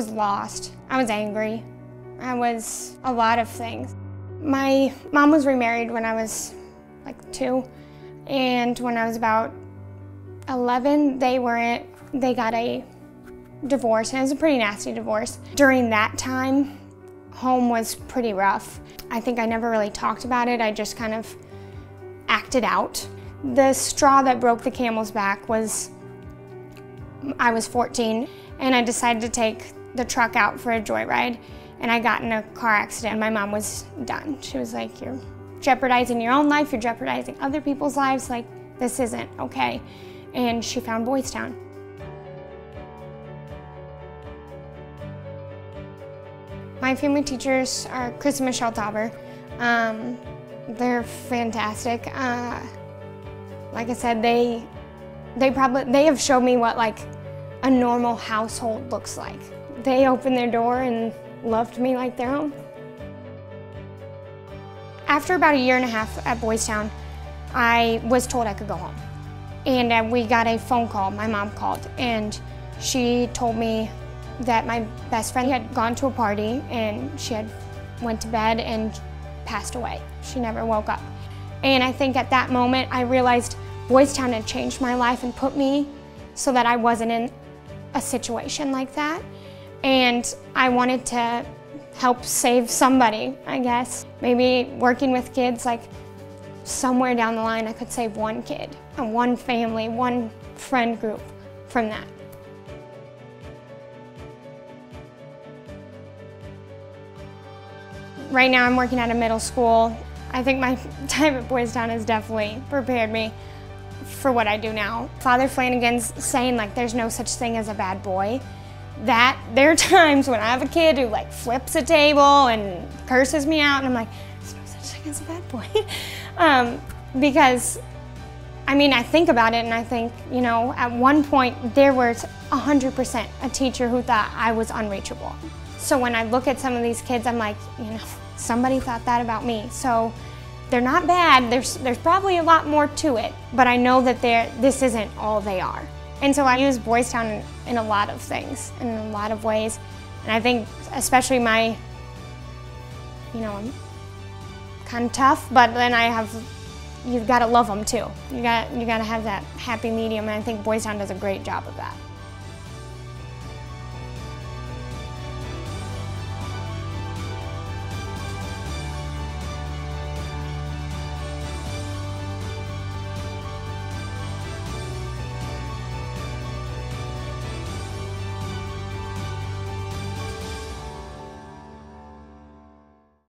was lost. I was angry. I was a lot of things. My mom was remarried when I was like two, and when I was about 11, they weren't, they got a divorce, and it was a pretty nasty divorce. During that time, home was pretty rough. I think I never really talked about it, I just kind of acted out. The straw that broke the camel's back was I was 14 and I decided to take the truck out for a joyride and I got in a car accident. My mom was done. She was like, you're jeopardizing your own life, you're jeopardizing other people's lives, like this isn't okay. And she found Boys Town. My family teachers are Chris and Michelle Taber. Um, they're fantastic. Uh, like I said, they they probably they have showed me what like a normal household looks like. They opened their door and loved me like their own. After about a year and a half at Boys Town, I was told I could go home. And uh, we got a phone call, my mom called, and she told me that my best friend had gone to a party and she had went to bed and passed away. She never woke up. And I think at that moment I realized Boys Town had changed my life and put me so that I wasn't in a situation like that. And I wanted to help save somebody, I guess. Maybe working with kids, like somewhere down the line I could save one kid, and one family, one friend group from that. Right now I'm working at a middle school. I think my time at Boys Town has definitely prepared me for what I do now. Father Flanagan's saying like there's no such thing as a bad boy. That there are times when I have a kid who like flips a table and curses me out and I'm like, there's no such thing as a bad boy. um, because I mean, I think about it and I think, you know, at one point there was 100% a teacher who thought I was unreachable. So when I look at some of these kids, I'm like, you know, somebody thought that about me. So they're not bad. There's, there's probably a lot more to it, but I know that this isn't all they are. And so I use Boys Town in, a lot of things, in a lot of ways. And I think especially my, you know, I'm kind of tough, but then I have, you've got to love them too. You got, you got to have that happy medium, and I think Boys Town does a great job of that.